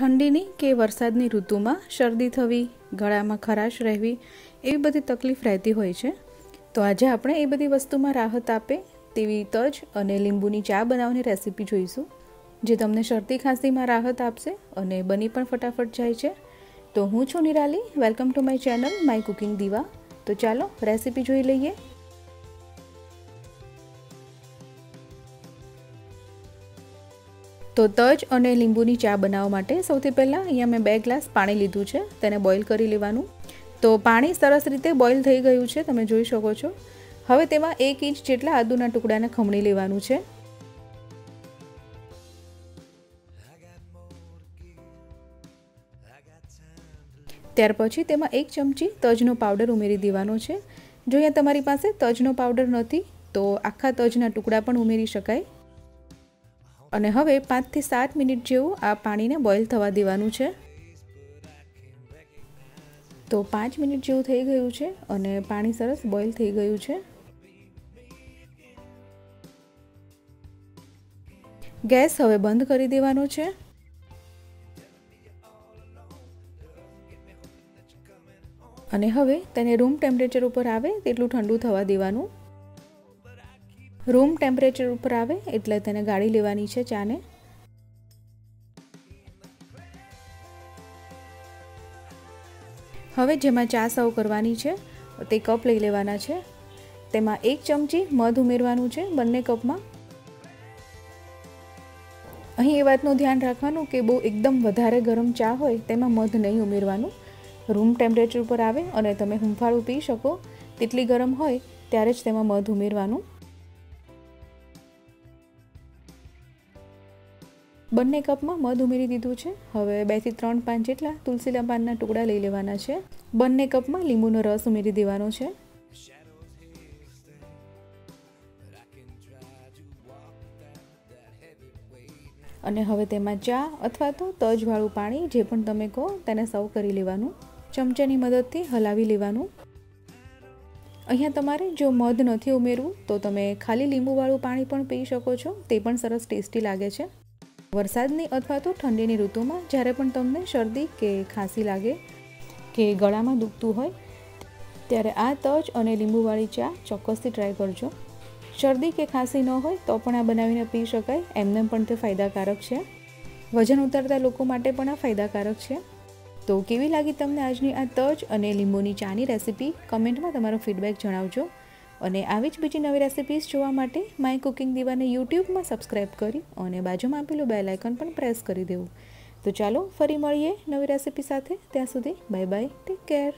ઠંડીની કે વરસાદની ઋતુમાં શરદી થવી, ગળામાં ખરાશ રહેવી એવી બધી તકલીફ રહેતી હોય છે. તો આજે આપણે એ બધી વસ્તુમાં રાહત આપે તેવી તજ અને લીંબુની ચા બનાવવાની રેસીપી જોઈશું, જે તમને શરદી ખાંસીમાં રાહત આપશે અને બની પણ ફટાફટ જાય છે. તો હું છું Nirali, welcome to my channel, my cooking Diva. તો ચાલો રેસીપી જોઈ લઈએ. તો તજ અને લીંબુની ચા બનાવવા માટે સૌથી પહેલાં અહીંયા મેં બે ગ્લાસ પાણી લીધું છે, તેને બોઇલ કરી લેવાનું. તો પાણી સરસ રીતે બોઇલ થઈ ગયું છે, તમે જોઈ શકો છો. હવે તેમાં એક ઇંચ જેટલા આદુના ટુકડાને ખમણી લેવાનું છે. ત્યાર પછી તેમાં એક ચમચી તજનો પાવડર ઉમેરી દેવાનો છે. જો અહીંયા તમારી પાસે તજનો પાવડર નથી, તો આખા તજના ટુકડા પણ ઉમેરી શકાય. અને હવે પાંચથી સાત મિનિટ જેવું આ પાણીને બોઇલ થવા દેવાનું છે. તો પાંચ મિનિટ જેવું થઈ ગયું છે અને પાણી સરસ બોઇલ થઈ ગયું છે. ગેસ હવે બંધ કરી દેવાનો છે. અને હવે તેને રૂમ ટેમ્પરેચર ઉપર આવે તેટલું ઠંડુ થવા દેવાનું. રૂમ ટેમ્પરેચર ઉપર આવે એટલે તેને ગાળી લેવાની છે ચાને. હવે જેમાં ચા સર્વ કરવાની છે, તે કપ લઈ લેવાના છે. તેમાં એક ચમચી મધ ઉમેરવાનું છે બંને કપમાં. અહીં એ વાતનું ધ્યાન રાખવાનું કે બહુ એકદમ વધારે ગરમ ચા હોય તેમાં મધ નહીં ઉમેરવાનું. રૂમ ટેમ્પરેચર ઉપર આવે અને તમે હુંફાળું પી શકો. તેટલી ગરમ હોય ત્યારે જ તેમાં મધ ઉમેરવાનું. બંને કપમાં મધ ઉમેરી દીધું છે. હવે બેથી ત્રણ પાંચ જેટલા તુલસીના પાનના ટુકડા લઈ લેવાના છે. બંને કપમાં લીંબુનો રસ ઉમેરી દેવાનો છે. અને હવે તેમાં ચા અથવા તો તજવાળું પાણી જે પણ તમે કહો તેને સર્વ કરી લેવાનું. ચમચાની મદદથી હલાવી લેવાનું. અહીંયા તમારે જો મધ નથી ઉમેરવું તો તમે ખાલી લીંબુવાળું પાણી પણ પી શકો છો. તે પણ સરસ ટેસ્ટી લાગે છે. વરસાદની અથવા તો ઠંડીની ઋતુમાં જ્યારે પણ તમને શરદી કે ખાંસી લાગે કે ગળામાં દુખતું હોય, ત્યારે આ તજ અને લીંબુવાળી ચા ચોક્કસથી ટ્રાય કરજો. શરદી કે ખાંસી ન હોય તો પણ આ બનાવીને પી શકાય. એમને પણ તે ફાયદાકારક છે. વજન ઉતારતા લોકો માટે પણ આ ફાયદાકારક છે. તો કેવી લાગી તમને આજની આ તજ અને લીંબુની ચાની રેસીપી? કમેન્ટમાં તમારો ફીડબેક જણાવજો. અને આવી જ બીજી નવી રેસિપીઝ જોવા માટે માય કુકિંગ દીવાને યુટ્યુબમાં સબસ્ક્રાઈબ કરી અને બાજુમાં આપેલું બેલ આઇકન પણ પ્રેસ કરી દેવું. તો ચાલો ફરી મળીએ નવી રેસિપી સાથે. ત્યાં સુધી બાય બાય ટેક કેર